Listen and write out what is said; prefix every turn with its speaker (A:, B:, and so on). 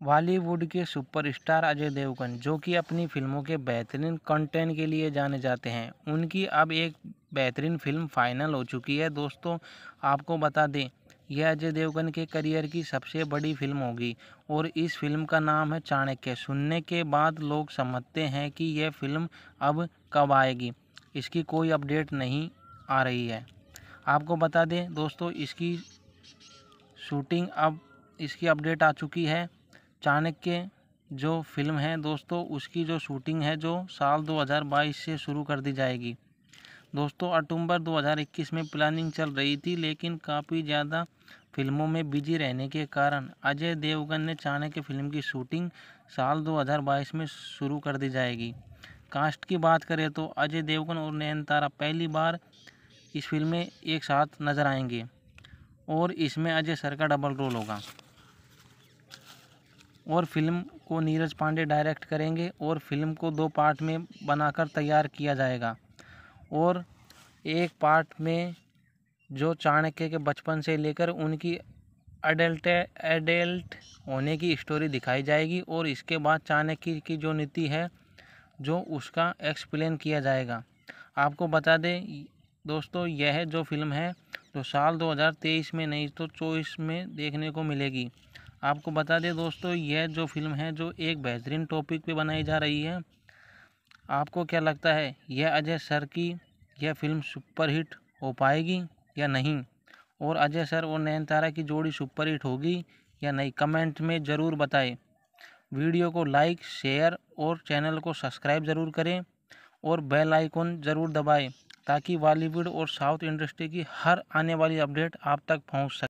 A: बॉलीवुड के सुपरस्टार अजय देवगन, जो कि अपनी फ़िल्मों के बेहतरीन कंटेंट के लिए जाने जाते हैं, उनकी अब एक बेहतरीन फ़िल्म फाइनल हो चुकी है। दोस्तों, आपको बता दें, यह अजय देवगन के करियर की सबसे बड़ी फ़िल्म होगी और इस फ़िल्म का नाम है चाणक्य। सुनने के बाद लोग समझते हैं कि यह फ़िल्म अब कब आएगी। इसकी कोई अपडेट नहीं आ रही है। आपको बता दें, दोस्तों, इसकी शूटिंग अब, इसकी अपडेट आ चुकी है। चाणक्य जो फ़िल्म है दोस्तों, उसकी जो शूटिंग है जो साल 2022 से शुरू कर दी जाएगी। दोस्तों, अक्टूबर 2021 में प्लानिंग चल रही थी, लेकिन काफ़ी ज़्यादा फ़िल्मों में बिज़ी रहने के कारण अजय देवगन ने चाणक्य फ़िल्म की शूटिंग साल 2022 में शुरू कर दी जाएगी। कास्ट की बात करें तो अजय देवगन और नयनतारा पहली बार इस फ़िल्म में एक साथ नज़र आएँगे, और इसमें अजय सर का डबल रोल होगा। और फ़िल्म को नीरज पांडे डायरेक्ट करेंगे और फ़िल्म को दो पार्ट में बनाकर तैयार किया जाएगा। और एक पार्ट में जो चाणक्य के बचपन से लेकर उनकी अडल्ट एडल्ट होने की स्टोरी दिखाई जाएगी और इसके बाद चाणक्य की जो नीति है, जो उसका एक्सप्लेन किया जाएगा। आपको बता दें, दोस्तों, यह जो फ़िल्म है तो साल 2023 में, नहीं तो चौबीस में देखने को मिलेगी। आपको बता दें दोस्तों, यह जो फ़िल्म है, जो एक बेहतरीन टॉपिक पे बनाई जा रही है, आपको क्या लगता है, यह अजय सर की यह फ़िल्म सुपरहिट हो पाएगी या नहीं? और अजय सर और नयनतारा की जोड़ी सुपरहिट होगी या नहीं, कमेंट में ज़रूर बताएँ। वीडियो को लाइक, शेयर और चैनल को सब्सक्राइब ज़रूर करें और बेल आइकन ज़रूर दबाएँ, ताकि बॉलीवुड और साउथ इंडस्ट्री की हर आने वाली अपडेट आप तक पहुँच सके।